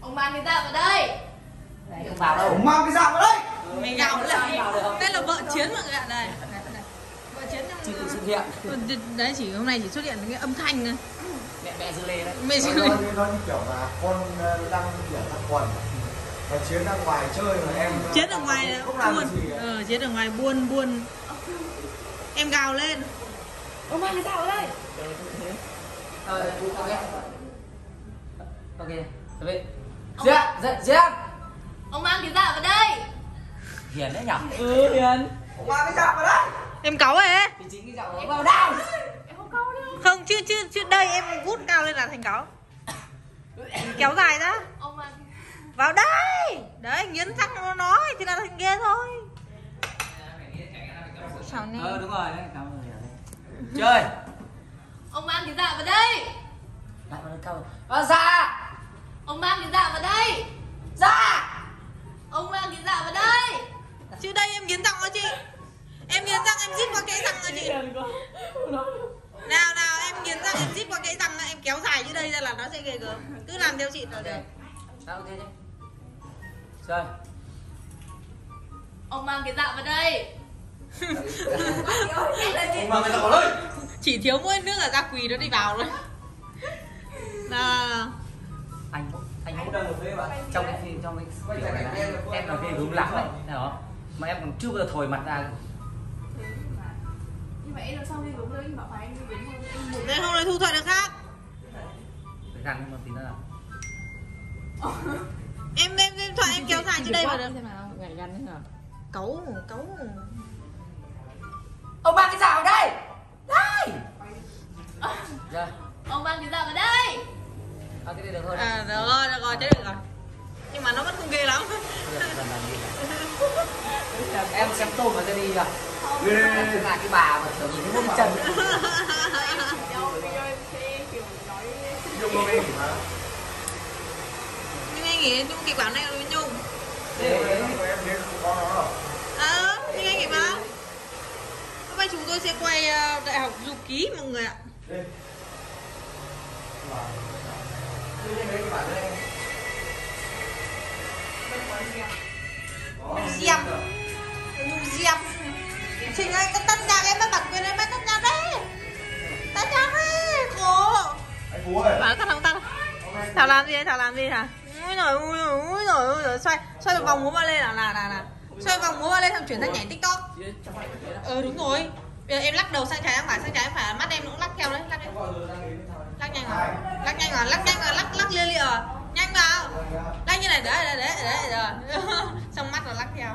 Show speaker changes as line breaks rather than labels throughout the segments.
Ông mang cái dạo vào đây.
Này, ông vào đâu?
Ông mang cái dạo vào đây.
Gào
anh vào được?
Lên
không?
đây là vợ chiến mọi người ạ đây. vợ chiến
Chưa
trong
tự xuất hiện.
đấy chỉ hôm nay chỉ xuất hiện cái âm thanh thôi.
Mẹ mẹ dư lê đấy.
Mẹ
nó,
chỉ
nó, nó như kiểu là con ờ, đang kiểu thằng quần và chiến đang ngoài chơi mà em ờ,
chiến ở ngoài
không làm
buôn
gì
ờ, chiến ở ngoài buôn buôn. Em gào lên.
Ông mang cái dạo vào đây.
Ờ, ok. Ok, Dạ, dạ, dạ.
Ông mang cái dạo vào đây.
Hiền đấy nhở?
ừ hiền.
Ông mang cái dạo vào đây
em cáu ấy.
Thì chính cái giọng đó vào đâu
Em không câu đâu.
Không chứ chứ chứ đây em vút cao lên là thành cáu. Kéo dài ra.
Ông mang
vào đây. Đấy nghiến răng nó nói thì là thành ghê thôi. Sao nè?
Ờ, đúng rồi đấy, cảm ơn Chơi.
Ông mang cái dạo vào đây.
Lại vào đây cao Vào ra
Ông mang cái dạo vào đây.
Ra
Ông mang cái dạo vào đây.
Chứ đây em nghiến răng đó chị. Em nghiến răng em rít qua kẽ răng đó chị. Nào nào em nghiến răng em rít qua kẽ răng em kéo dài như đây ra là nó sẽ ghê gớm. Cứ làm theo chị. Được
Sao ok chứ Chơi
Ông mang cái dạo vào đây.
Ông mang cái dạo vào đây.
Chỉ thiếu mỗi nước là ra quỳ nó đi vào luôn là
Anh anh Trong cái trong cái kiểu này là Em là ghê gớm lắm đấy không? Mà em còn chưa bao giờ thổi mặt ra.
Nhưng mà em làm sao đi đúng Anh bảo phải anh đi đúng một
đây hôm nay thu thoại được khác.
Găng một tí nữa nào
em em em thoại em kéo dài trên đây vào được.
Xem nào Gảy gắn thế nào
cấu cấu
Ông mang cái dạo vào đây! Đây! Rồi
Ông mang cái dạo vào đây
À, cái này được thôi đấy.
à. được rồi được rồi thế được rồi. Nhưng mà nó vẫn không ghê lắm.
Em xem tôm mà ra đi à
Ghê.
Lại cái bà mà kiểu nhìn mũi chân.
Nhưng anh nghĩ nhưng kịch bản này là nhung. Ờ nhưng anh nghĩ mà. Hôm nay chúng tôi sẽ quay ờ, đại học du ký mọi người ạ?
Cái đây
diệp diệp Trình ơi, cái tân nhạc em mới bản quyền em tân nhạc đấy. Tân nhạc đấy, khổ. Bảo tao không tao Thảo làm gì đấy, Thảo làm gì hả? Úi rồi úi rồi úi rồi úi rồi Xoay, xoay một vòng múa ba lên là là là là Xoay vòng múa ba lên xong chuyển sang nhảy tiktok. Ờ đúng rồi. Bây giờ em lắc đầu sang trái sang phải sang trái sang phải mắt em nó cũng lắc theo đấy lắc đi lắc nhanh rồi, lắc nhanh rồi, lắc nhanh rồi, lắc lắc lia lịa nhanh vào. Lắc như này đấy đấy đấy đấy rồi xong mắt là lắc theo.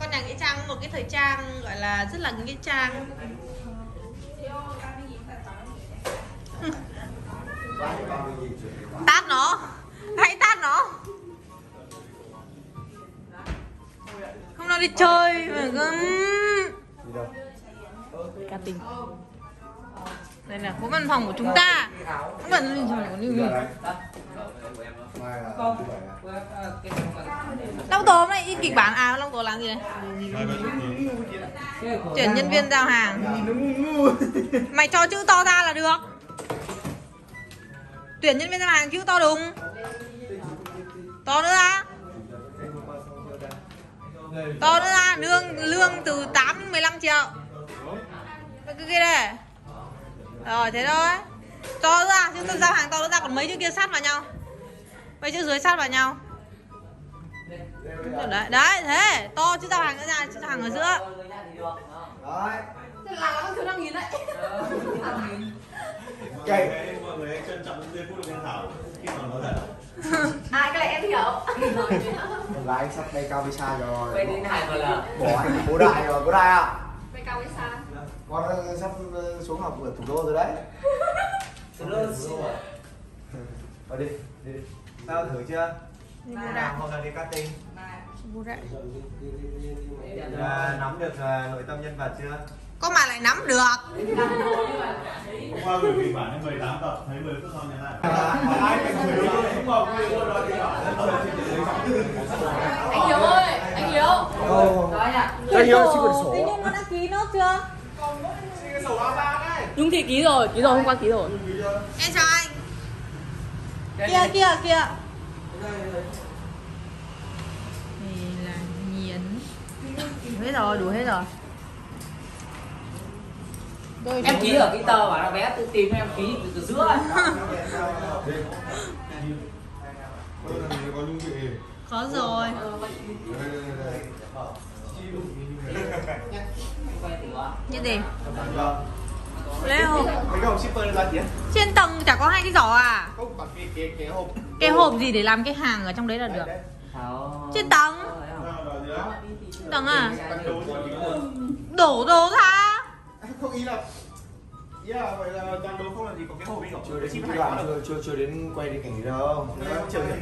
Con nhà nghĩa trang một cái thời trang gọi là rất là nghĩa trang. Tát nó. Hãy tát nó. Không nó đi chơi mà cứ cá tình đây là khu văn phòng của chúng ta. Không phải là của
Đi
như Long Tố này in kịch bản à Long Tố làm gì này? Chuyển nhân viên giao hàng. Mày cho chữ to ra là được. Tuyển nhân viên giao hàng chữ to đúng. to nữa ra. To nữa ra, lương lương từ 8 đến 15 triệu. Cái kia đây rồi thế thôi. To ra chứ tôi giao hàng to nữa ra còn mấy chữ kia sát vào nhau. Mấy chữ dưới sát vào nhau. Đấy đấy thế to chữ giao hàng nữa ra chữ giao hàng ở giữa.
Đấy
Thế là nó thiếu 5 nghìn đấy.
Cây
mọi người hãy trân trọng những giây phút được nghe thảo khi mà nó thật.
À cái này em hiểu.
Gái anh sắp bay cao bay xa rồi.
Quay đến hai rồi là
Bỏ anh bố đại rồi, bố đại à
Mày cao cái xa
Con ờ, sắp ờ, xuống học ở thủ đô rồi đấy. Vào đi, đi đi. Sao thử chưa? Làm hoặc là đi cutting. À, Nắm được ờ, nội tâm nhân vật chưa?
có mà lại nắm được.
Hôm qua gửi kịch bản đến 18 tập thấy 10 phút sau nhắn lại
Ai cảnh thử đi
không vào quy tôi nói kịch bản
Anh Hiếu ơi Anh Hiếu.
Ồ Cho hiếu xin quyển sổ
Thế nhưng nó đã ký nốt chưa
Nhung thì ký rồi Ký rồi hôm qua ký rồi.
Em chào anh. Kia kia kia. Đây là nhiến Đủ hết rồi, đủ hết rồi. Tôi
em ký ở cái tờ bảo là bé tự tìm em ký từ, từ giữa
có
Có rồi. Như gì? Lê hộp.
Mấy cái hộp shipper ra tiền
Trên tầng chả có hai cái giỏ à?
Không bằng cái cái cái hộp.
Cái hộp gì để làm cái hàng ở trong đấy là được? Trên tầng. Trên tầng à? Đổ đồ ra.
Không ý là là vậy là toàn đồ không làm gì có cái hộp ấy chưa đến
Ship có chưa chưa chưa đến quay đến cảnh gì đâu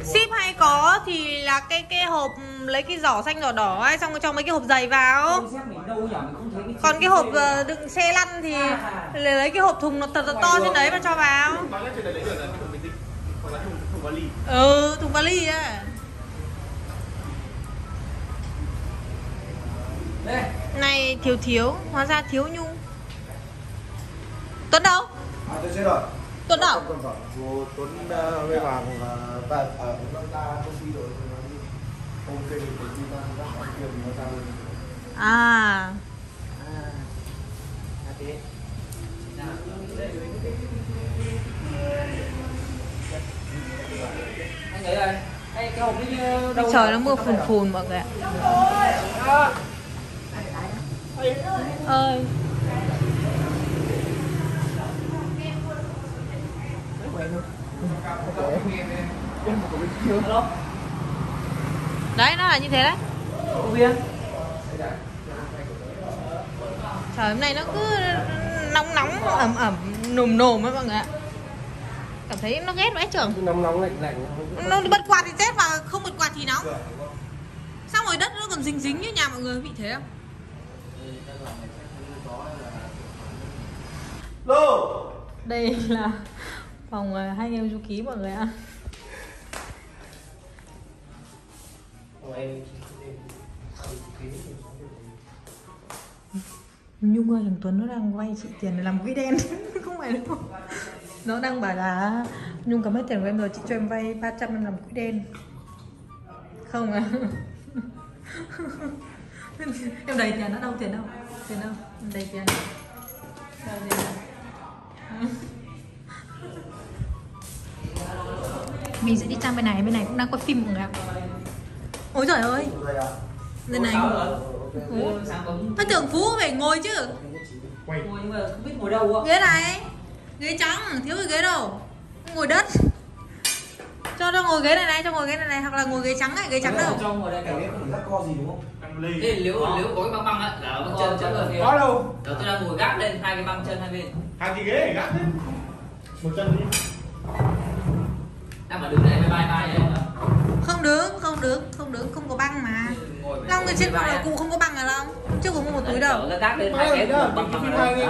Ship hay có thì là cái cái hộp lấy cái giỏ xanh giỏ đỏ ấy xong rồi cho mấy cái hộp giày vào Còn cái hộp ờ, đựng xe lăn thì lấy lấy cái hộp thùng nó thật là to trên đấy và cho vào
đấy là là
Ừ, thùng vali á
Đây,
Này thiếu thiếu, hóa ra thiếu nhung Tuấn đâu?
à tôi chết rồi.
Tuấn đâu?
Tuấn uh, Huê Hoàng và ở công ty rồi công ty ta các anh kia thì nó ra luôn
À
anh ấy ơi. Đây, cái hộp đâu
Trời nó mưa phùn phùn mọi người ạ. Ơi
Alo,
Đấy, nó là như thế đấy. Trời hôm nay nó cứ nóng nóng, ẩm ẩm, nồm nồm ấy mọi người ạ. Cảm thấy nó ghét vãi trưởng.
Nóng nóng lạnh lạnh.
Nó bật quạt thì rét mà không bật quạt thì nóng. Xong rồi đất nó còn dính dính như nhà mọi người bị thế không?
lô!
Đây là phòng ờ, hai anh em du ký mọi người ạ. Nhung ơi, thằng Tuấn nó đang vay chị tiền để làm quỹ đen. Không phải đâu Nó đang bảo là Nhung cầm hết tiền của em rồi, chị cho em vay 300 em làm quỹ đen. Không à Em đầy tiền nó đâu, tiền đâu Tiền đâu, đầy tiền. Đâu tiền đâu mình sẽ đi sang bên này bên này cũng đang quay phim mọi người ạ. Ôi trời ơi. Bên này. Tôi tưởng phú phải ngồi chứ.
Ngồi nhưng mà không biết ngồi đâu ạ.
ghế này. Ghế trắng thiếu cái ghế đâu. Ngồi đất. Cho nó ngồi ghế này này cho ngồi ghế này này hoặc là ngồi ghế trắng này ghế trắng đâu.
Cho ngồi đây.
cảnh ấy không rắc co gì đúng không?
Thế nếu nếu có cái băng băng á, là băng chân chân rồi.
có đâu.
Giờ tôi đang ngồi gác lên hai cái băng chân hai bên.
hai cái ghế để gác đấy. Một chân đi
Đang mà đứng này vai vai này.
không đứng không đứng không đứng không có băng mà. Long cái trên phòng
à.
cụ không có băng à long? Chưa có mua một túi đâu.
gác lên hai cái băng băng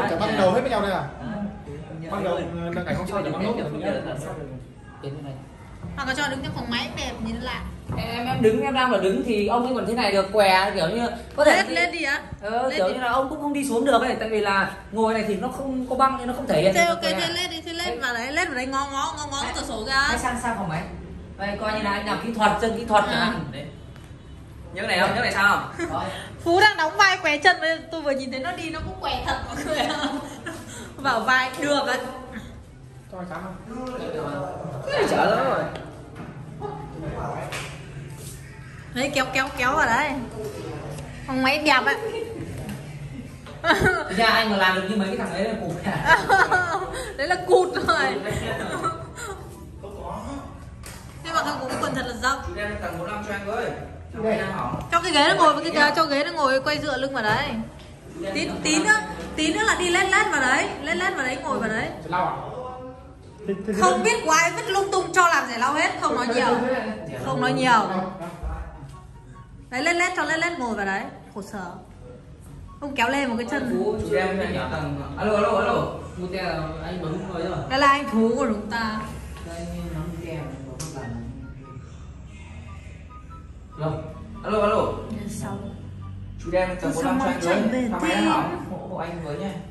cả băng đầu hết với nhau đây à? Băng đầu
Đấy.
đăng cảnh không sao thì băng nốt
Hoặc là cho đứng trong phòng máy đẹp nhìn lại.
Em em đứng em đang mà đứng thì ông ấy còn thế này được què kiểu như có thể
lên lên đi á.
Ờ,
lên
kiểu
đi.
như là ông cũng không đi xuống được ấy tại vì là ngồi này thì nó không có băng nên nó không thể hiện
thế ok thế lên đi thế lên vào đấy lên vào đấy ngó ngó ngó ngó cửa sổ ra
sang sang phòng máy. Đây coi như là anh làm kỹ thuật chân kỹ thuật
À.
đấy. Nhớ này không? Nhớ này sao không?
Phú đang đóng vai què chân giờ tôi vừa nhìn thấy nó đi nó cũng què thật mọi người. Vào vai được ạ.
cho sáng không
cái chở đó rồi
Đấy kéo kéo kéo vào đấy. Phòng máy đẹp ạ.
Thực ra anh mà làm được như mấy cái thằng đấy là cục
đấy là cụt rồi. Nhưng mà không cũng quần thật là rộng.
Chú đem tầng 45 cho anh với
Cho cái ghế nó ngồi với cái ghế, cho ghế nó ngồi quay dựa lưng vào đấy. Tí tí nữa, tí nữa là đi lên lên vào đấy, lên lên vào đấy ngồi vào đấy.
Sẽ lau à
Không biết của ai vứt lung tung cho làm giải lau hết, không nói nhiều. Không nói nhiều. Đấy lên lên cho lên lên ngồi vào đấy. Khổ sở. Không kéo lên một cái chân.
Anh Alo alo alo anh bấm rồi
Đây là anh thú của chúng ta.
Được Alo alo
Sau.
Chú đem tầng
Sao
45 cho anh với Thằng
thế?
đang hỏng Hộ anh với nha Ừ.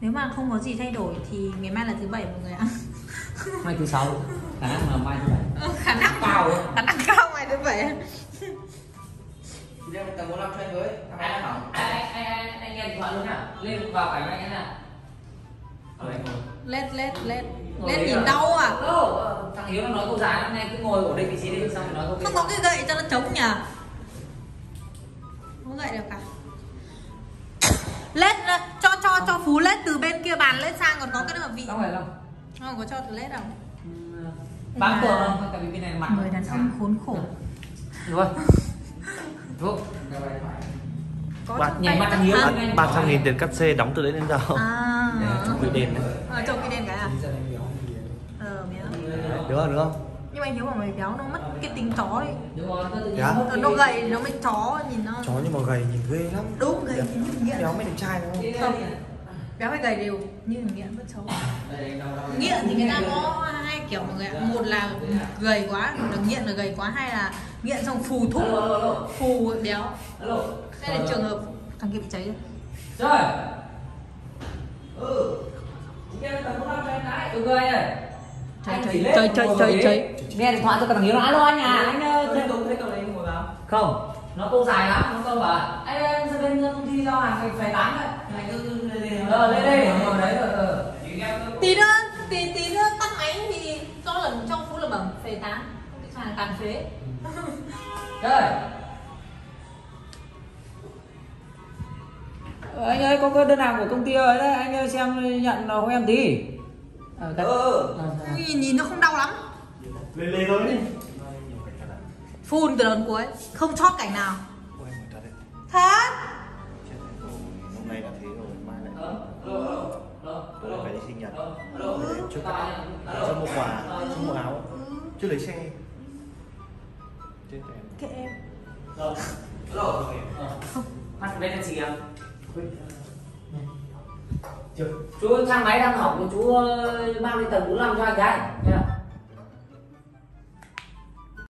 Nếu mà không có gì thay đổi thì ngày mai là thứ bảy mọi người ạ.
Mai thứ sáu. Khả năng là mai thứ bảy.
Khả năng. Khả năng cao mày như vậy
Anh anh anh anh anh nghe điện thoại luôn nào. Lên vào cảnh anh ngồi.
lên lên lên lên nhìn đau à?
Đâu, thằng Hiếu nó nói câu dài năm nay cứ ngồi ổn định vị trí đi xong rồi nói kia.
không có cái gậy cho nó chống nhỉ? Không có gậy được cả lết cho phú lết từ bên kia bàn lết sang còn có cái hợp vị.
Không phải đâu.
không có cho từ lết đâu.
Bán tường không? Tại vì bên này mặt
người đàn ông khốn khổ.
Rồi. Đúng.
có
Bạn-
trong
Hiếu
cả.
ngay.
ba trăm nghìn tiền cắt xe đóng từ đấy đến giờ
à.
Bị đền đấy.
Ờ trông cái đèn cái à? Ờ
được không được không
nhưng mà anh hiếu bảo mày béo nó mất cái tính chó đi
Đúng rồi, nó
Dạ.
mất
Ờ,
cái-
nó gầy nó mới chó nhìn nó.
Chó nhưng mà gầy nhìn ghê lắm.
Đúng gầy như nghiện
béo mới đẹp trai đúng không?
Không béo hay gầy đều như nghiện vẫn xấu. Nghiện thì người ta có hai kiểu mọi người ạ. Một là gầy quá một là nghiện là gầy quá hai là nghiện xong phù thúc. Phù béo.
Alo.
đây là trường hợp thằng kia bị cháy rồi
Rồi. Ừ.
Chơi, chơi, chơi, chơi.
Nghe điện thoại cho thằng Hiếu nó alo anh à, anh thấy cậu thấy cậu đấy ngồi vào. Không, nó câu dài lắm, nó câu bảo anh em ra bên công ty giao hàng phải tám đấy. Ờ lên đây. Ngồi đấy rồi. ờ.
tí nữa tí tí nữa tắt máy thì cho lần trong phú là bẩm phê tán. Hàng tàn phế.
Rồi. Ờ, anh ơi có cái đơn hàng của công ty ơi đấy anh ơi xem nhận hộ em tí. Ờ, cái- ờ,
Ui, nhìn nhìn nó không đau lắm.
Lên lên thôi. Đi
phun từ đầu đến cuối không chót cảnh nào.
Ôi, trước
alo,
cho mua quà cho mua áo. Chưa lấy xe. Em.
Kệ em.
Alo, alo. Ờ. Mắt bên là gì à? Chú thang máy đang hỏng chú ờ, mang lên tầng 45 cho anh cái.